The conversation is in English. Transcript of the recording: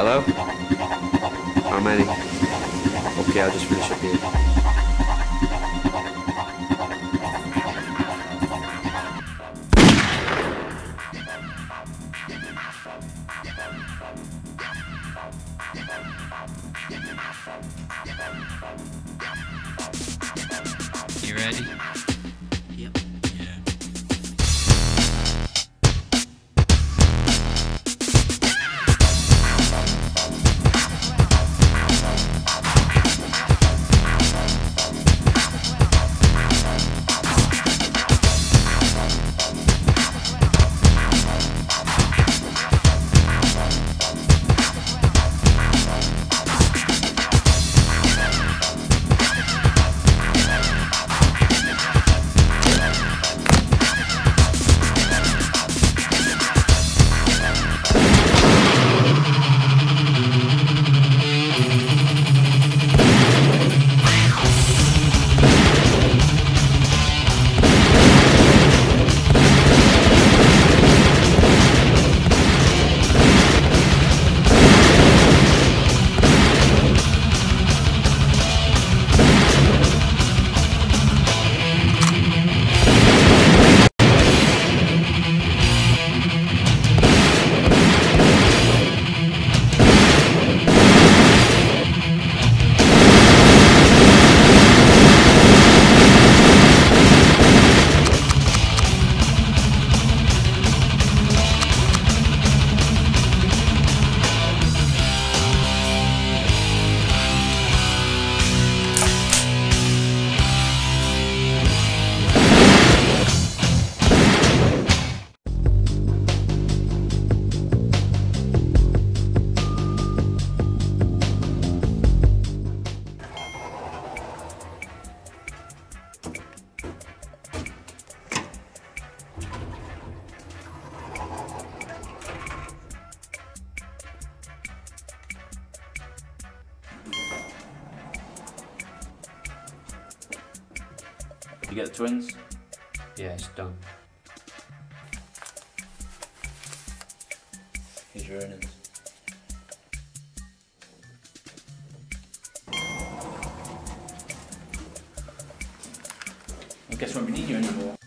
Hello? How many? Okay, I'll just finish up here. You ready? You get the twins? Yeah, it's done. Here's your earnings. I guess we won't be needing you anymore.